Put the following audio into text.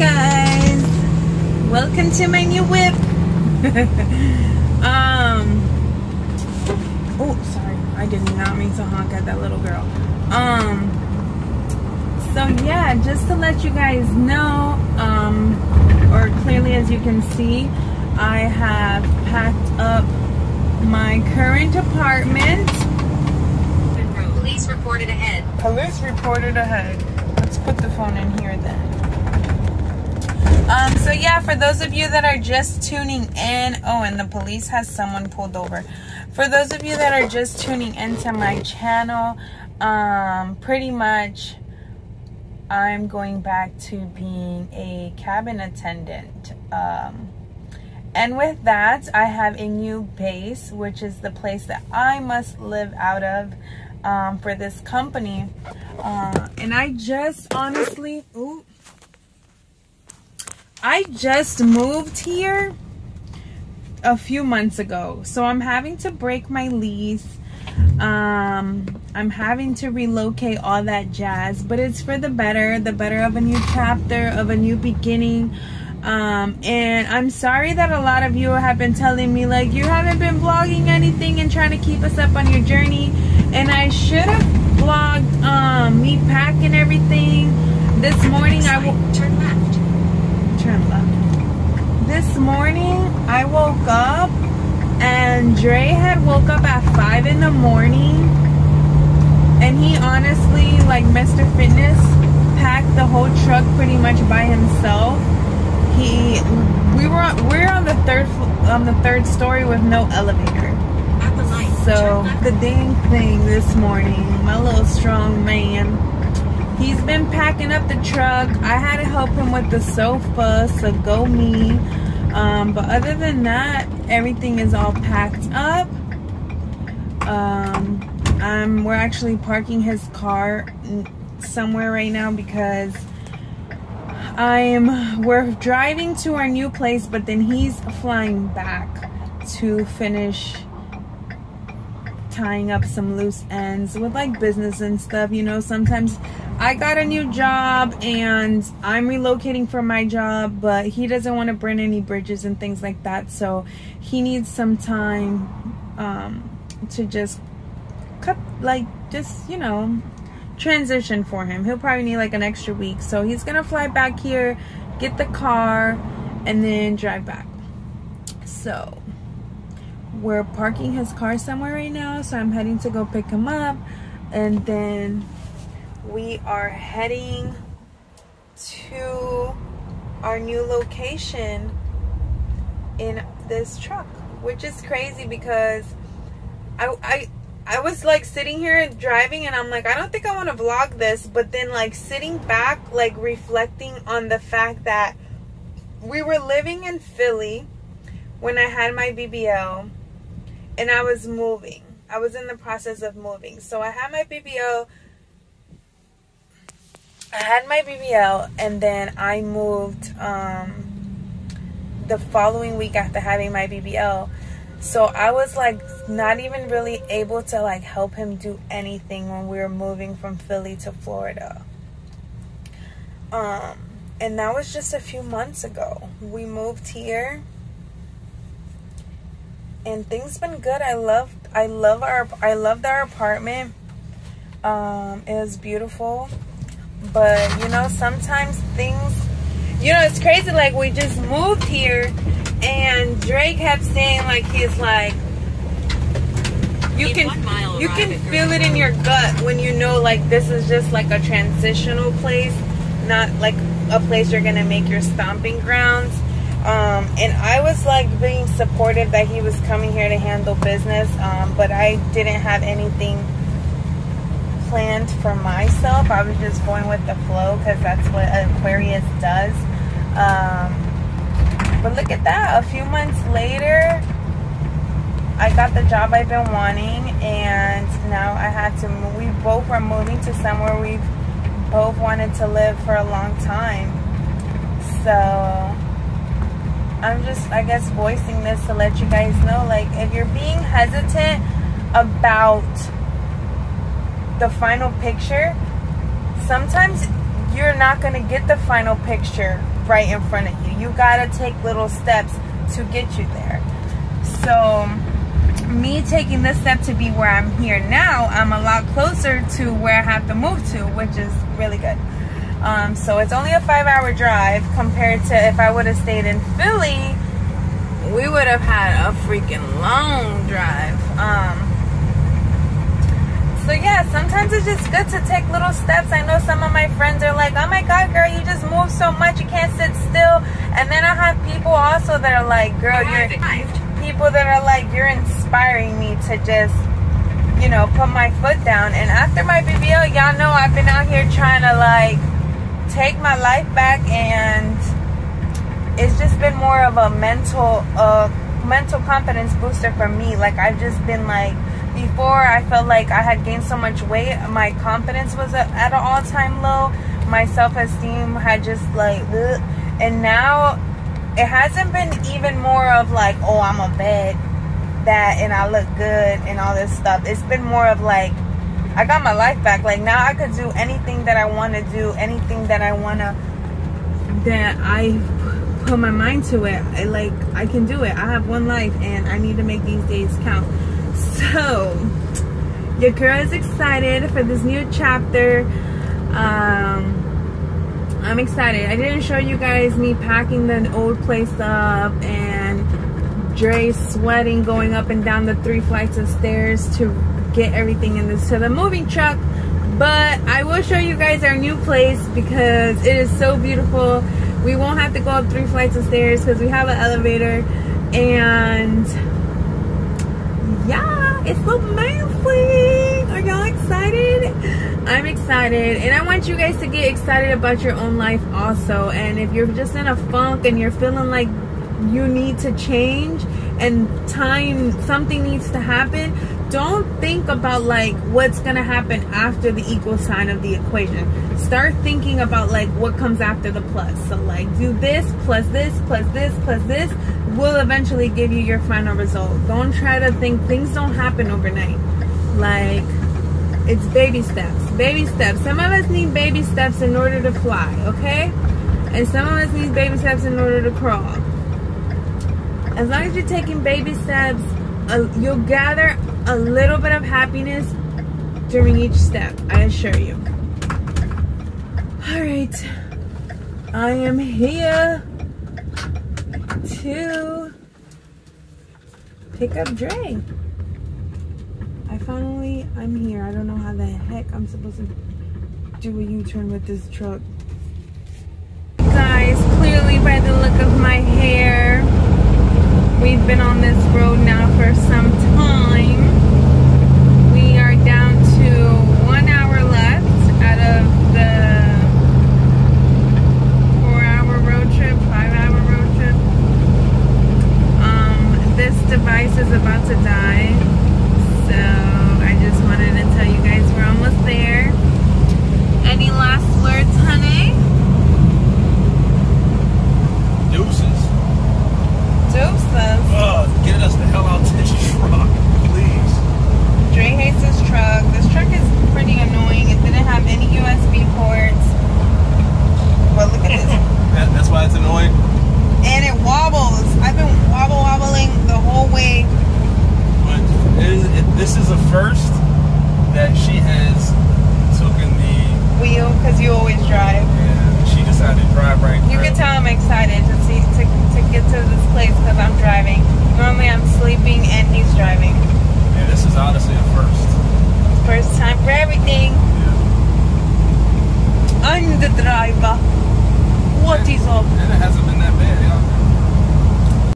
guys welcome to my new whip um oh sorry i did not mean to honk at that little girl um so yeah just to let you guys know um or clearly as you can see i have packed up my current apartment Police reported ahead. Police reported ahead. Let's put the phone in here then. Um, so yeah, for those of you that are just tuning in, oh, and the police has someone pulled over. For those of you that are just tuning into my channel, um, pretty much I'm going back to being a cabin attendant. Um, and with that, I have a new base, which is the place that I must live out of um, for this company. Uh, and I just honestly, ooh, I just moved here a few months ago. So I'm having to break my lease. Um, I'm having to relocate all that jazz, but it's for the better, the better of a new chapter, of a new beginning. Um, and I'm sorry that a lot of you have been telling me like you haven't been vlogging anything and trying to keep us up on your journey. And I should have vlogged um, me packing everything. This morning I will turn left. Turn left. This morning I woke up and Dre had woke up at five in the morning and he honestly like Mr. Fitness packed the whole truck pretty much by himself. He we were on, we're on the third on the third story with no elevator. At the light. So the dang thing this morning, my little strong man, he's been packing up the truck. I had to help him with the sofa, so go me. Um, but other than that, everything is all packed up. Um, um, we're actually parking his car somewhere right now because I'm we're driving to our new place, but then he's flying back to finish tying up some loose ends with like business and stuff. You know, sometimes I got a new job and I'm relocating from my job, but he doesn't want to burn any bridges and things like that. So he needs some time um, to just cut, like, just, you know, transition for him. He'll probably need like an extra week. So he's going to fly back here, get the car, and then drive back. So we're parking his car somewhere right now so i'm heading to go pick him up and then we are heading to our new location in this truck which is crazy because i i i was like sitting here and driving and i'm like i don't think i want to vlog this but then like sitting back like reflecting on the fact that we were living in philly when i had my bbl and I was moving. I was in the process of moving. So I had my BBL. I had my BBL and then I moved um, the following week after having my BBL. So I was like not even really able to like help him do anything when we were moving from Philly to Florida. Um and that was just a few months ago. We moved here and things been good. I love I love our I loved our apartment. Um it was beautiful. But you know, sometimes things you know, it's crazy like we just moved here and Dre kept saying like he's like you In can you can feel it in your gut when you know like this is just like a transitional place, not like a place you're gonna make your stomping grounds. Um, and I was like being supportive that he was coming here to handle business, um, but I didn't have anything planned for myself. I was just going with the flow because that's what Aquarius does. Um, but look at that. A few months later, I got the job I've been wanting, and now I had to move. We both were moving to somewhere we've both wanted to live for a long time. So I'm just, I guess, voicing this to let you guys know, like, if you're being hesitant about the final picture, sometimes you're not going to get the final picture right in front of you. You gotta take little steps to get you there. So me taking this step to be where I'm here now, I'm a lot closer to where I have to move to, which is really good. Um, so it's only a five hour drive compared to if I would have stayed in Philly, we would have had a freaking long drive. Um, so yeah, sometimes it's just good to take little steps. I know some of my friends are like, oh my God, girl, you just move so much, you can't sit still. And then I have people also that are like, girl, you're people that are like, you're inspiring me to just, you know, put my foot down. And after my BBL, y'all know I've been out here trying to like take my life back and it's just been more of a mental uh mental confidence booster for me like i've just been like before i felt like i had gained so much weight my confidence was at an all-time low my self-esteem had just like and now it hasn't been even more of like oh i'm a bed that and i look good and all this stuff it's been more of like I got my life back. Like now I could do anything that I want to do, anything that I want to, that I put my mind to it. I, like I can do it. I have one life and I need to make these days count. So your girl is excited for this new chapter. Um, I'm excited. I didn't show you guys me packing the old place up and Dre sweating going up and down the three flights of stairs to get everything in this to the moving truck but I will show you guys our new place because it is so beautiful we won't have to go up three flights of stairs because we have an elevator and yeah it's amazing are y'all excited? I'm excited and I want you guys to get excited about your own life also and if you're just in a funk and you're feeling like you need to change and time something needs to happen don't think about like what's gonna happen after the equal sign of the equation. Start thinking about like what comes after the plus. So like do this plus this plus this plus this will eventually give you your final result. Don't try to think things don't happen overnight. Like it's baby steps baby steps. Some of us need baby steps in order to fly okay? And some of us need baby steps in order to crawl. As long as you're taking baby steps uh, you'll gather a little bit of happiness during each step, I assure you. All right, I am here to pick up Dre. I finally, I'm here. I don't know how the heck I'm supposed to do a U-turn with this truck. Guys, clearly by the look of my hair, we've been on this road now for some time. We are down to one hour left out of the four hour road trip, five hour road trip. Um, this device is about to die. So I just wanted to tell you guys we're almost there. Any last words, honey? Deuces. Deuces. Uh, get us the hell out of this truck, please. Dre hates this truck. This truck is pretty annoying. It didn't have any USB ports. But look at this. That, that's why it's annoying. And it wobbles. I've been wobble wobbling the whole way. But it is, it, this is a first that she has taken the. Wheel, because you always drive. Yeah, she decided to drive right. You can tell I'm excited